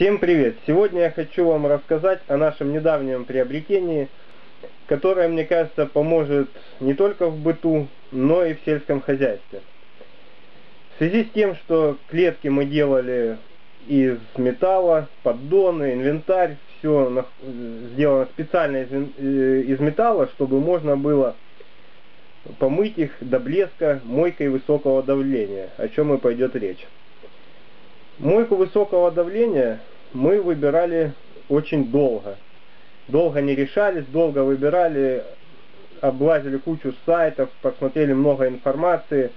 Всем привет! Сегодня я хочу вам рассказать о нашем недавнем приобретении, которое, мне кажется, поможет не только в быту, но и в сельском хозяйстве. В связи с тем, что клетки мы делали из металла, поддоны, инвентарь, все сделано специально из, э, из металла, чтобы можно было помыть их до блеска мойкой высокого давления, о чем и пойдет речь. Мойку высокого давления мы выбирали очень долго. Долго не решались, долго выбирали, облазили кучу сайтов, посмотрели много информации,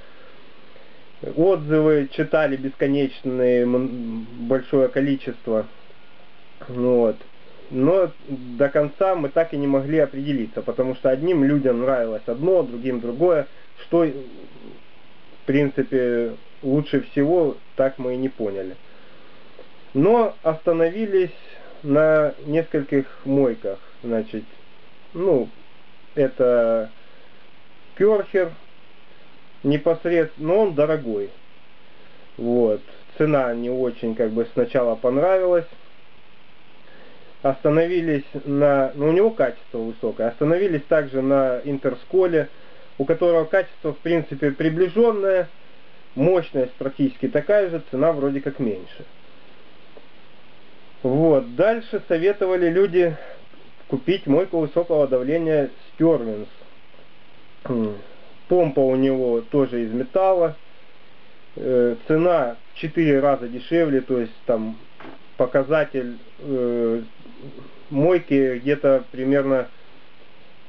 отзывы читали бесконечные, большое количество. Вот. Но до конца мы так и не могли определиться, потому что одним людям нравилось одно, другим другое, что в принципе лучше всего, так мы и не поняли. Но остановились на нескольких мойках. Значит, ну, это Керхер непосредственно, но он дорогой. Вот. Цена не очень как бы сначала понравилась. Остановились на, ну у него качество высокое, остановились также на Интерсколе, у которого качество в принципе приближенное, мощность практически такая же, цена вроде как меньше. Вот. Дальше советовали люди купить мойку высокого давления Стерлинс. Помпа у него тоже из металла. Э, цена в 4 раза дешевле, то есть там показатель э, мойки где-то примерно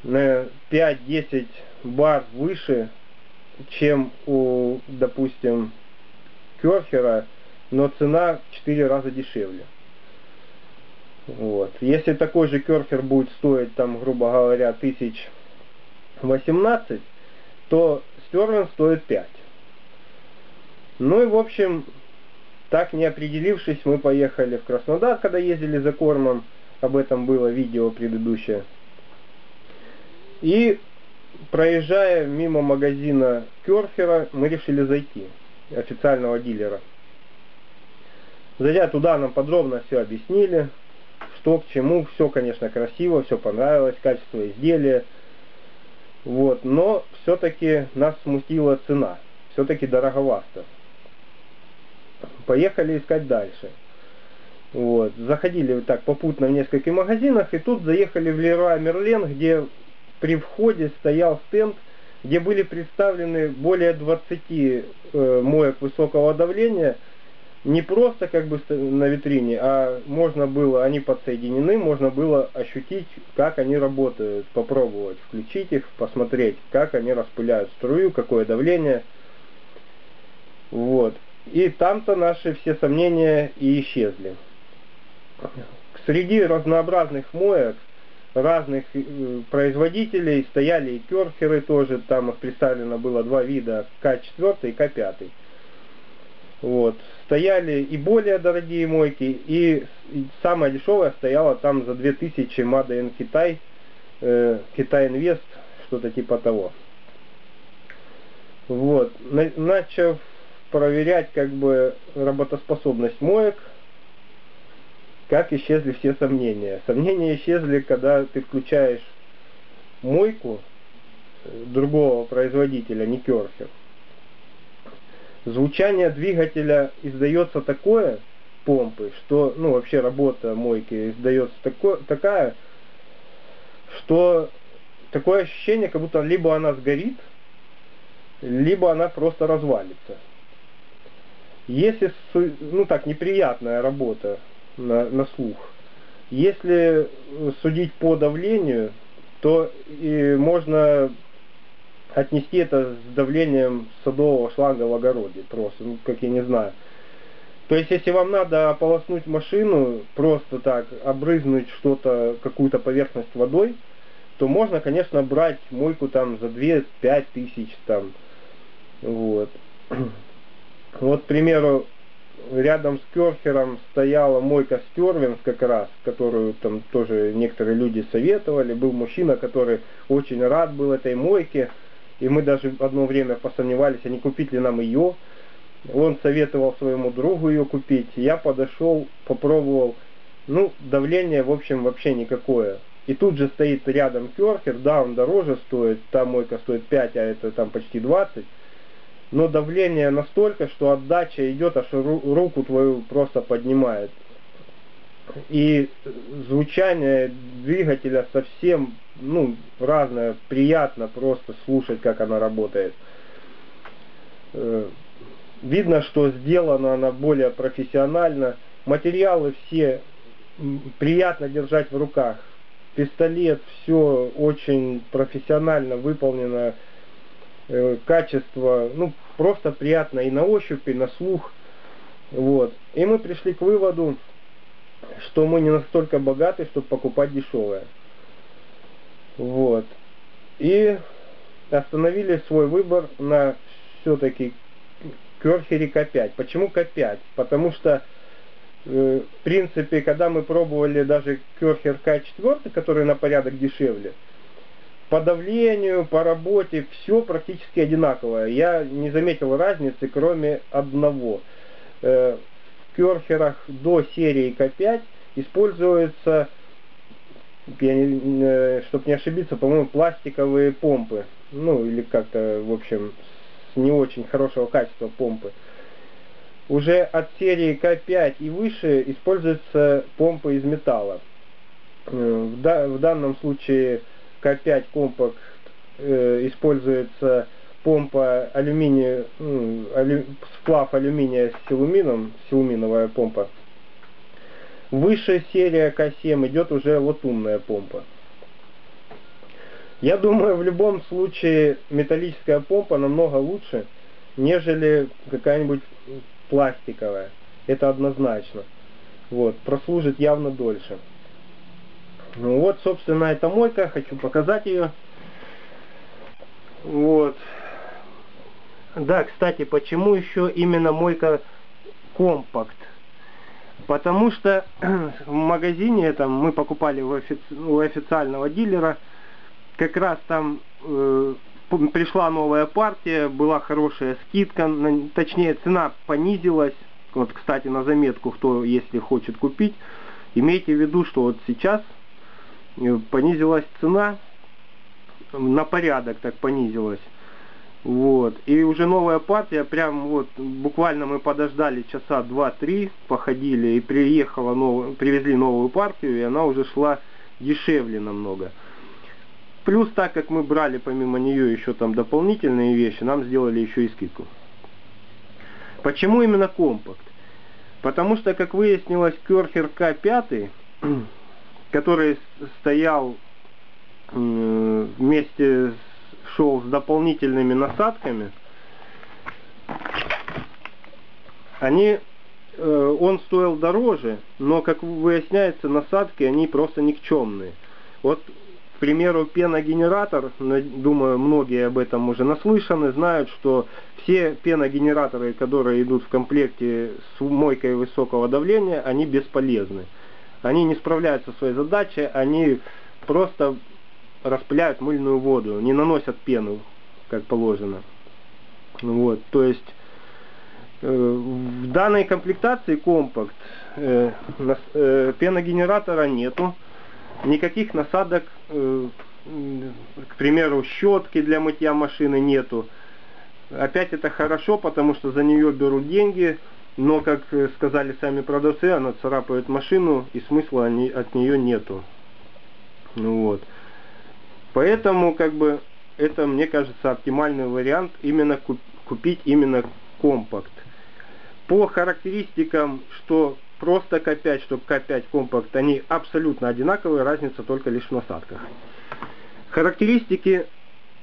на 5-10 бар выше, чем у, допустим, Керхера, но цена в 4 раза дешевле. Вот. Если такой же керхер будет стоить, там, грубо говоря, тысяч 18, то Стерлинг стоит 5. Ну и, в общем, так не определившись, мы поехали в Краснодар, когда ездили за кормом. Об этом было видео предыдущее. И проезжая мимо магазина Керхера, мы решили зайти, официального дилера. Зайдя туда, нам подробно все объяснили, что к чему, все, конечно, красиво, все понравилось, качество изделия. Вот, но все-таки нас смутила цена, все-таки дороговато. Поехали искать дальше. Вот, заходили так попутно в нескольких магазинах, и тут заехали в Леруа Мерлен, где при входе стоял стенд, где были представлены более 20 э, моек высокого давления, не просто как бы на витрине, а можно было, они подсоединены, можно было ощутить, как они работают, попробовать, включить их, посмотреть, как они распыляют струю, какое давление. Вот. И там-то наши все сомнения и исчезли. Среди разнообразных моек, разных э, производителей стояли и керхеры тоже, там их представлено было два вида, К4 и К5. Вот. Стояли и более дорогие мойки, и самая дешевая стояла там за 2000 Made in Китай, э, Китай Инвест, что-то типа того. Вот. Начав проверять как бы работоспособность моек, как исчезли все сомнения. Сомнения исчезли, когда ты включаешь мойку э, другого производителя, не Керхер звучание двигателя издается такое, помпы, что, ну, вообще работа мойки издается такое, такая, что такое ощущение, как будто либо она сгорит, либо она просто развалится. Если, ну так, неприятная работа на, на слух, если судить по давлению, то и можно отнести это с давлением садового шланга в огороде просто, ну, как я не знаю. То есть, если вам надо ополоснуть машину, просто так, обрызнуть что-то, какую-то поверхность водой, то можно, конечно, брать мойку там за 2-5 тысяч там. Вот. Вот, к примеру, рядом с Керхером стояла мойка Стерлинг как раз, которую там тоже некоторые люди советовали. Был мужчина, который очень рад был этой мойке. И мы даже одно время посомневались, а не купить ли нам ее. Он советовал своему другу ее купить. Я подошел, попробовал. Ну, давление, в общем, вообще никакое. И тут же стоит рядом керхер, да, он дороже стоит, та мойка стоит 5, а это там почти 20. Но давление настолько, что отдача идет, аж руку твою просто поднимает. И звучание двигателя совсем ну, разное, приятно просто слушать, как она работает. Э, видно, что сделана она более профессионально. Материалы все приятно держать в руках. Пистолет, все очень профессионально выполнено. Э, качество, ну, просто приятно и на ощупь, и на слух. Вот. И мы пришли к выводу, что мы не настолько богаты, чтобы покупать дешевое. Вот. И остановили свой выбор на все-таки Керхере К5. Почему К5? Потому что, э, в принципе, когда мы пробовали даже Керхер К4, который на порядок дешевле, по давлению, по работе, все практически одинаковое. Я не заметил разницы, кроме одного. Э, Керхерах до серии К5 используется я не, э, чтобы не ошибиться, по-моему, пластиковые помпы. Ну, или как-то, в общем, с не очень хорошего качества помпы. Уже от серии К5 и выше используются помпы из металла. Э, в данном случае К5 компакт э, используется помпа алюминия, ну, алю, сплав алюминия с силумином, силуминовая помпа. Высшая серия К7 идет уже латунная помпа. Я думаю, в любом случае металлическая помпа намного лучше, нежели какая-нибудь пластиковая. Это однозначно. Вот, прослужит явно дольше. Ну вот, собственно, эта мойка, хочу показать ее. Вот. Да, кстати, почему еще именно мойка компакт? Потому что в магазине там мы покупали у, офици у официального дилера, как раз там э, пришла новая партия, была хорошая скидка, на, точнее цена понизилась. Вот, кстати, на заметку, кто если хочет купить, имейте в виду, что вот сейчас э, понизилась цена, на порядок так понизилась. Вот. И уже новая партия, прям вот буквально мы подождали часа два-три, походили и приехала новая, привезли новую партию, и она уже шла дешевле намного. Плюс так как мы брали помимо нее еще там дополнительные вещи, нам сделали еще и скидку. Почему именно компакт? Потому что, как выяснилось, Керхер К5, который стоял вместе с шел с дополнительными насадками, они, э, он стоил дороже, но, как выясняется, насадки, они просто никчемные. Вот, к примеру, пеногенератор, думаю, многие об этом уже наслышаны, знают, что все пеногенераторы, которые идут в комплекте с мойкой высокого давления, они бесполезны. Они не справляются со своей задачей, они просто распыляют мыльную воду, не наносят пену, как положено. Вот, то есть э, в данной комплектации компакт э, нас, э, пеногенератора нету, никаких насадок, э, к примеру, щетки для мытья машины нету. Опять это хорошо, потому что за нее берут деньги, но, как сказали сами продавцы, она царапает машину, и смысла от нее нету. Ну вот. Поэтому, как бы, это, мне кажется, оптимальный вариант именно купить именно компакт. По характеристикам, что просто К5, что К5 компакт, они абсолютно одинаковые, разница только лишь в насадках. Характеристики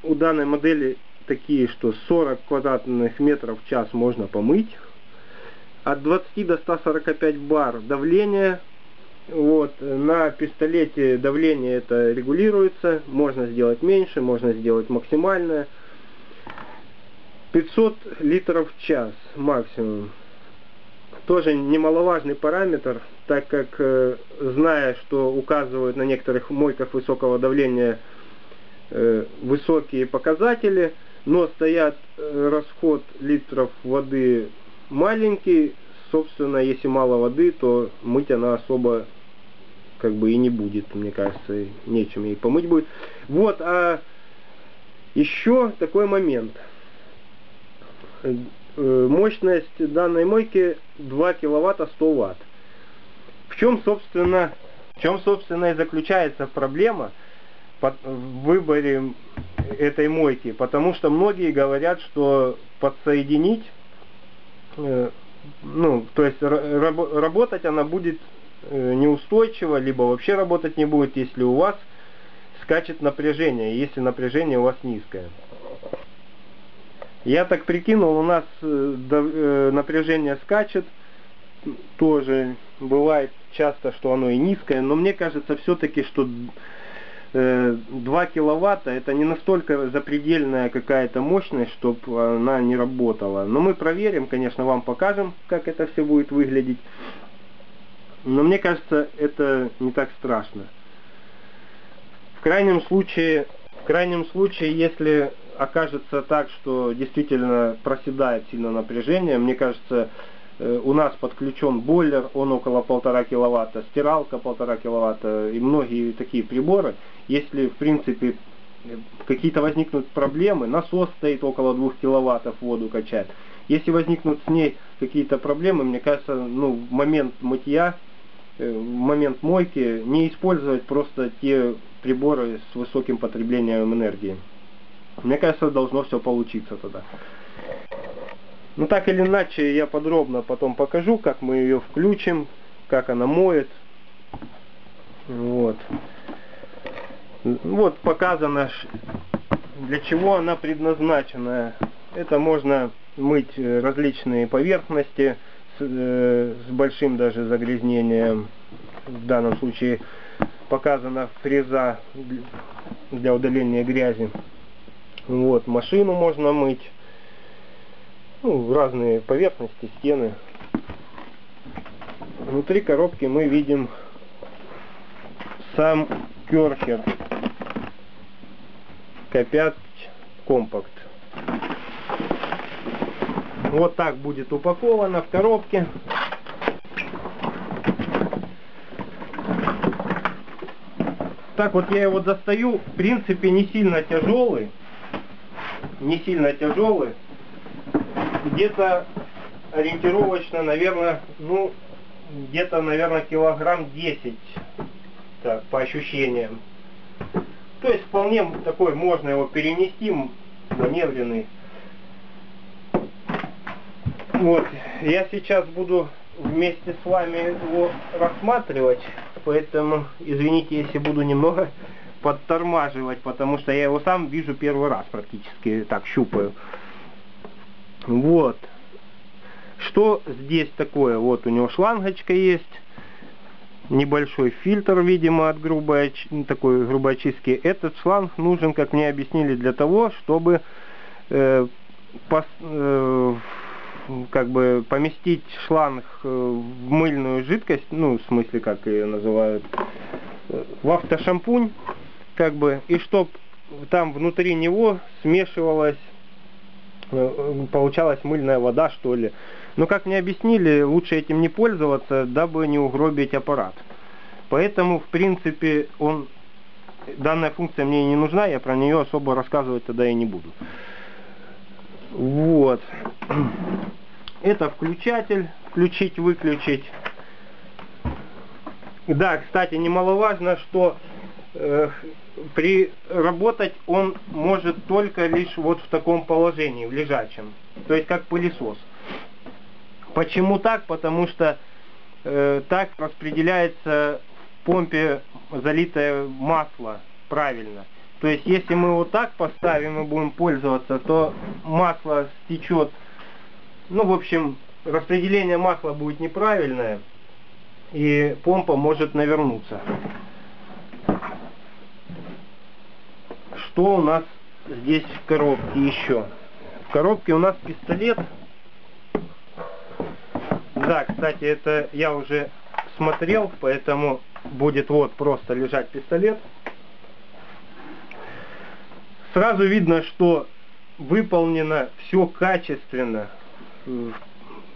у данной модели такие, что 40 квадратных метров в час можно помыть, от 20 до 145 бар давление вот, на пистолете давление это регулируется, можно сделать меньше, можно сделать максимальное. 500 литров в час максимум. Тоже немаловажный параметр, так как, э, зная, что указывают на некоторых мойках высокого давления э, высокие показатели, но стоят э, расход литров воды маленький, собственно, если мало воды, то мыть она особо как бы и не будет, мне кажется, нечем ей помыть будет. Вот, а еще такой момент. Э, мощность данной мойки 2 киловатта 100 ватт. В чем, собственно, в чем, собственно, и заключается проблема в выборе этой мойки? Потому что многие говорят, что подсоединить, э, ну, то есть работать она будет неустойчиво, либо вообще работать не будет, если у вас скачет напряжение, если напряжение у вас низкое. Я так прикинул, у нас э, напряжение скачет, тоже бывает часто, что оно и низкое, но мне кажется все-таки, что 2 э, киловатта это не настолько запредельная какая-то мощность, чтобы она не работала. Но мы проверим, конечно, вам покажем, как это все будет выглядеть. Но мне кажется, это не так страшно. В крайнем случае, в крайнем случае, если окажется так, что действительно проседает сильно напряжение, мне кажется, Э, у нас подключен бойлер, он около полтора киловатта, стиралка полтора киловатта и многие такие приборы. Если в принципе какие-то возникнут проблемы, насос стоит около двух киловаттов воду качает. Если возникнут с ней какие-то проблемы, мне кажется, ну, в момент мытья, в момент мойки не использовать просто те приборы с высоким потреблением энергии. Мне кажется, должно все получиться тогда. Ну так или иначе, я подробно потом покажу, как мы ее включим, как она моет. Вот. Вот показано, для чего она предназначена. Это можно мыть э, различные поверхности с, э, с большим даже загрязнением. В данном случае показана фреза для удаления грязи. Вот, машину можно мыть ну, разные поверхности, стены. Внутри коробки мы видим сам керхер К5 компакт. Вот так будет упаковано в коробке. Так вот я его достаю, в принципе не сильно тяжелый. Не сильно тяжелый где-то ориентировочно, наверное, ну, где-то, наверное, килограмм 10, так, по ощущениям. То есть вполне такой, можно его перенести, маневренный. Вот, я сейчас буду вместе с вами его рассматривать, поэтому извините, если буду немного подтормаживать, потому что я его сам вижу первый раз практически, так, щупаю. Вот. Что здесь такое? Вот у него шлангочка есть. Небольшой фильтр, видимо, от грубой, такой грубой очистки. Этот шланг нужен, как мне объяснили, для того, чтобы э, пос, э, как бы поместить шланг э, в мыльную жидкость, ну, в смысле, как ее называют, э, в автошампунь, как бы, и чтоб там внутри него смешивалась Э, получалась мыльная вода, что ли. Но, как мне объяснили, лучше этим не пользоваться, дабы не угробить аппарат. Поэтому, в принципе, он, данная функция мне не нужна, я про нее особо рассказывать тогда и не буду. Вот. Это включатель, включить-выключить. Да, кстати, немаловажно, что э, при работать он может только лишь вот в таком положении, в лежачем. То есть как пылесос. Почему так? Потому что э, так распределяется в помпе залитое масло правильно. То есть если мы вот так поставим и будем пользоваться, то масло стечет. Ну, в общем, распределение масла будет неправильное, и помпа может навернуться. что у нас здесь в коробке еще? В коробке у нас пистолет. Да, кстати, это я уже смотрел, поэтому будет вот просто лежать пистолет. Сразу видно, что выполнено все качественно.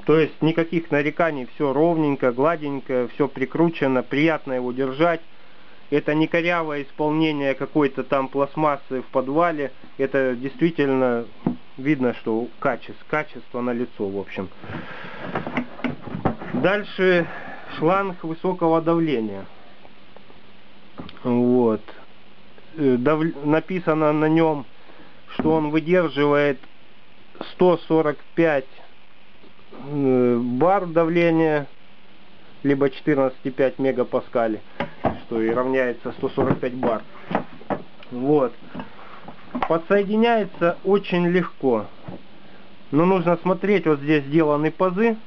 То есть никаких нареканий, все ровненько, гладенько, все прикручено, приятно его держать. Это не корявое исполнение какой-то там пластмассы в подвале. Это действительно видно, что качество, качество на лицо, в общем. Дальше шланг высокого давления. Вот. Э. Написано на нем, что он выдерживает 145 э, бар давления, либо 14,5 мегапаскали, что и равняется 145 бар. Вот. Подсоединяется очень легко. Но нужно смотреть, вот здесь сделаны пазы,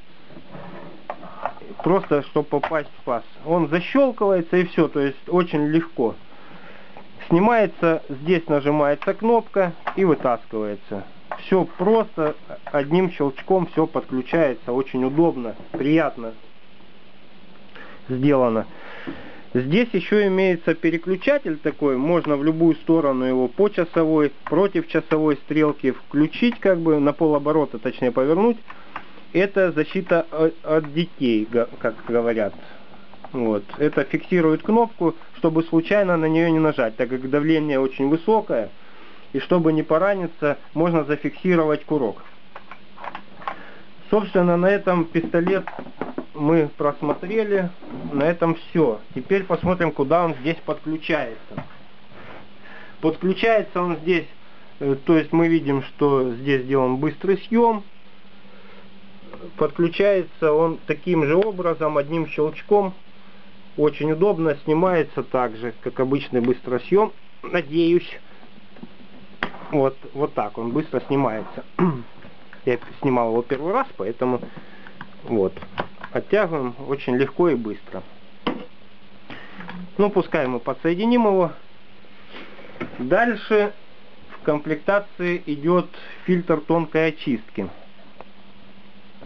просто чтобы попасть в паз. Он защелкивается и все, то есть очень легко. Снимается, здесь нажимается кнопка и вытаскивается. Все просто, одним щелчком все подключается, очень удобно, приятно сделано. Здесь еще имеется переключатель такой, можно в любую сторону его по часовой, против часовой стрелки включить, как бы на полоборота, точнее повернуть. Это защита от детей, как говорят. Вот. Это фиксирует кнопку, чтобы случайно на нее не нажать, так как давление очень высокое. И чтобы не пораниться, можно зафиксировать курок. Собственно, на этом пистолет мы просмотрели. На этом все. Теперь посмотрим, куда он здесь подключается. Подключается он здесь, э, то есть мы видим, что здесь сделан быстрый съем. Подключается он таким же образом, одним щелчком. Очень удобно, снимается так же, как обычный быстросъем. Надеюсь. Вот, вот так он быстро снимается. Я снимал его первый раз, поэтому вот. Оттягиваем очень легко и быстро. Ну, пускай мы подсоединим его. Дальше в комплектации идет фильтр тонкой очистки.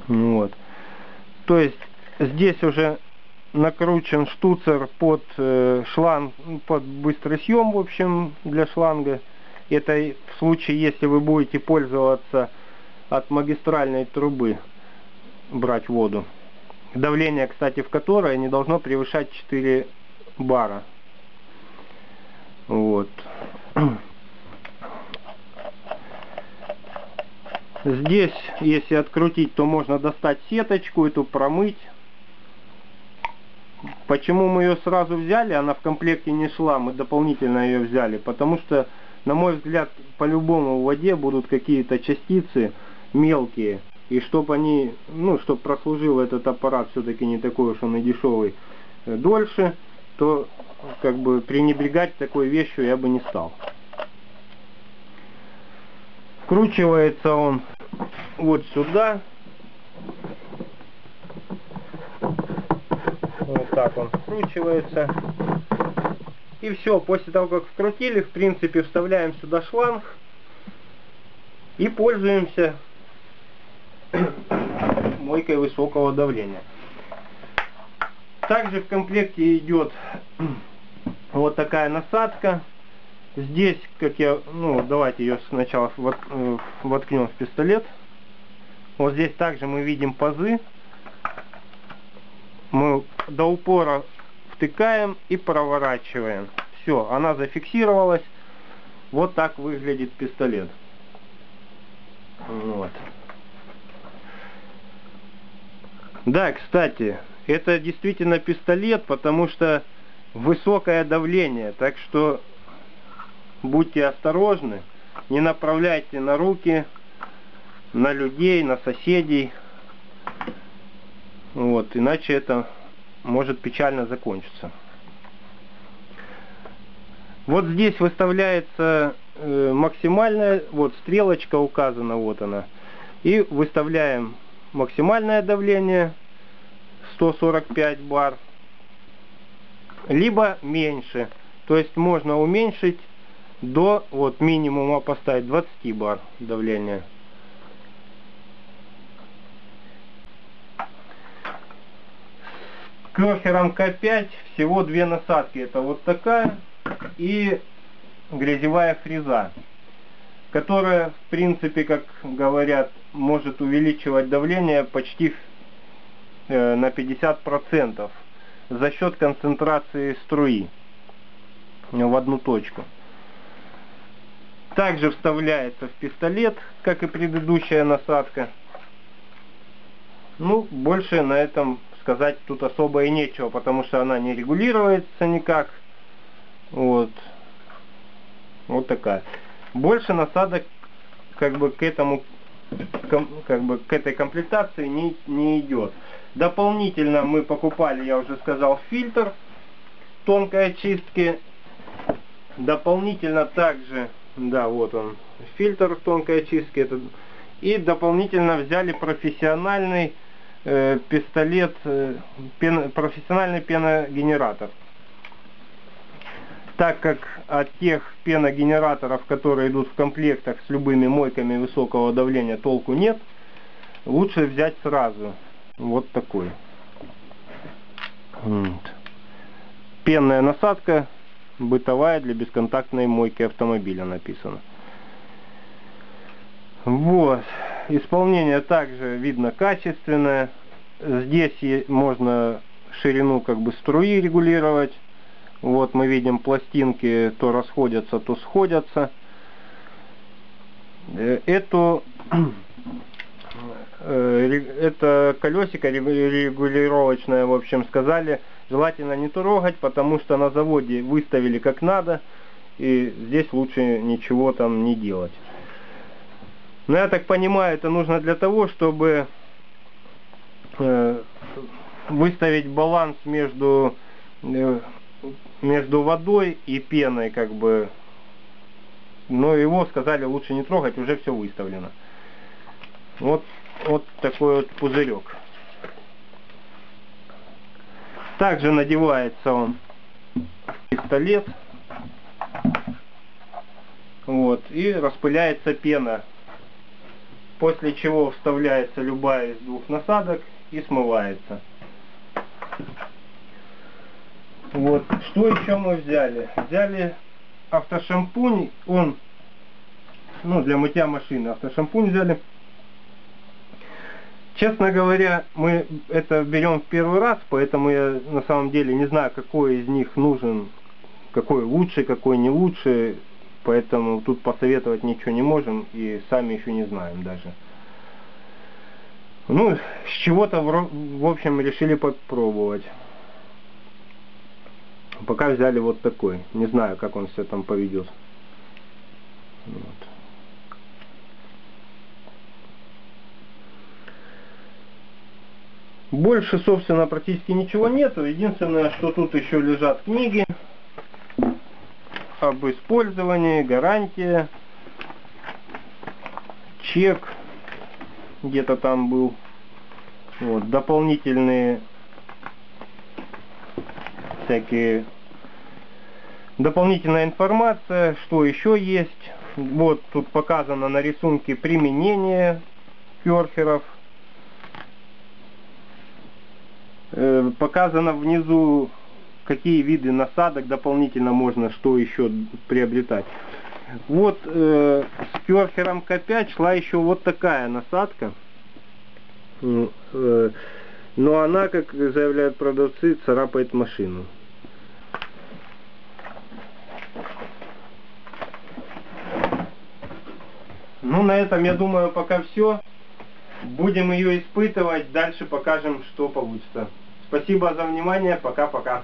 Вот. То есть здесь уже накручен штуцер под э, шланг, под быстрый съем, в общем, для шланга. Это в случае, если вы будете пользоваться от магистральной трубы брать воду. Давление, кстати, в которой не должно превышать 4 бара. Вот. Здесь, если открутить, то можно достать сеточку, эту промыть. Почему мы ее сразу взяли, она в комплекте не шла, мы дополнительно ее взяли, потому что, на мой взгляд, по-любому в воде будут какие-то частицы мелкие, и чтобы они, ну, чтобы прослужил этот аппарат все-таки не такой уж он и дешевый э, дольше, то как бы пренебрегать такой вещью я бы не стал. Вкручивается он вот сюда. Вот так он вкручивается. И все, после того как вкрутили, в принципе, вставляем сюда шланг и пользуемся мойкой высокого давления. Также в комплекте идет вот такая насадка. Здесь, как я, ну, давайте ее сначала э, воткнем в пистолет. Вот здесь также мы видим пазы. Мы до упора втыкаем и проворачиваем. Все, она зафиксировалась. Вот так выглядит пистолет. Вот. Да, кстати, это действительно пистолет, потому что высокое давление, так что будьте осторожны, не направляйте на руки, на людей, на соседей, вот, иначе это может печально закончиться. Вот здесь выставляется э, максимальная, вот стрелочка указана, вот она, и выставляем максимальное давление 145 бар, либо меньше. То есть можно уменьшить до вот минимума поставить 20 бар давления. Крохером К5 всего две насадки. Это вот такая и грязевая фреза. которая, в принципе, как говорят, может увеличивать давление почти э, на 50% за счет концентрации струи в одну точку. Также вставляется в пистолет, как и предыдущая насадка. Ну, больше на этом сказать тут особо и нечего, потому что она не регулируется никак. Вот. Вот такая. Больше насадок как бы к этому как бы к этой комплектации не, не идет. Дополнительно мы покупали, я уже сказал, фильтр тонкой очистки. Дополнительно также, да, вот он, фильтр тонкой очистки. Это, и дополнительно взяли профессиональный э, пистолет, э, пен, профессиональный пеногенератор. Так как от тех пеногенераторов, которые идут в комплектах с любыми мойками высокого давления, толку нет, лучше взять сразу вот такой. Пенная насадка, бытовая для бесконтактной мойки автомобиля написано. Вот. Исполнение также видно качественное. Здесь можно ширину как бы струи регулировать. Вот мы видим пластинки то расходятся, то сходятся. Э, эту э, это колесико регулировочное, в общем, сказали, желательно не трогать, потому что на заводе выставили как надо, и здесь лучше ничего там не делать. Но я так понимаю, это нужно для того, чтобы э, выставить баланс между э, между водой и пеной, как бы. Но его сказали лучше не трогать, уже все выставлено. Вот, вот такой вот пузырек. Также надевается он пистолет. Вот, и распыляется пена после чего вставляется любая из двух насадок и смывается. Вот, что еще мы взяли? Взяли автошампунь, он, ну, для мытья машины, автошампунь взяли. Честно говоря, мы это берем в первый раз, поэтому я на самом деле не знаю, какой из них нужен, какой лучше, какой не лучше. Поэтому тут посоветовать ничего не можем и сами еще не знаем даже. Ну, с чего-то, в общем, решили попробовать. Пока взяли вот такой. Не знаю, как он все там поведет. Вот. Больше, собственно, практически ничего нету. Единственное, что тут еще лежат книги об использовании, гарантия, чек где-то там был. Вот, дополнительные всякие дополнительная информация, что еще есть. Вот тут показано на рисунке применение керхеров. Э, показано внизу какие виды насадок дополнительно можно, что еще приобретать. Вот э, с керхером К5 шла еще вот такая насадка. Э, но она, как заявляют продавцы, царапает машину. Ну, на этом, я думаю, пока все. Будем ее испытывать. Дальше покажем, что получится. Спасибо за внимание. Пока-пока.